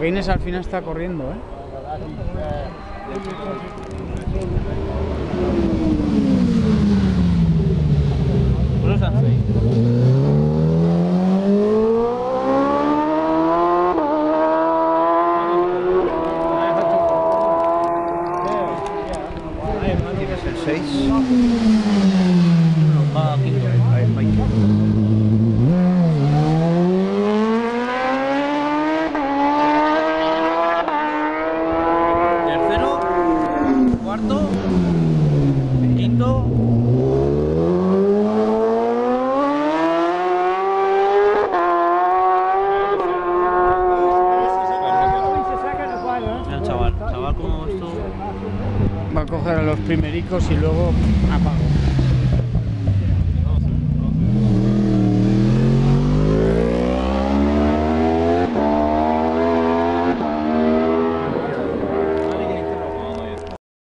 Quiles al final está corriendo, ¿eh? Tienes el 6. Va quinto. Ahí, Mike. Tercero, cuarto, quinto. Mira, chaval, chaval como esto. Va a coger a los primericos y luego apago.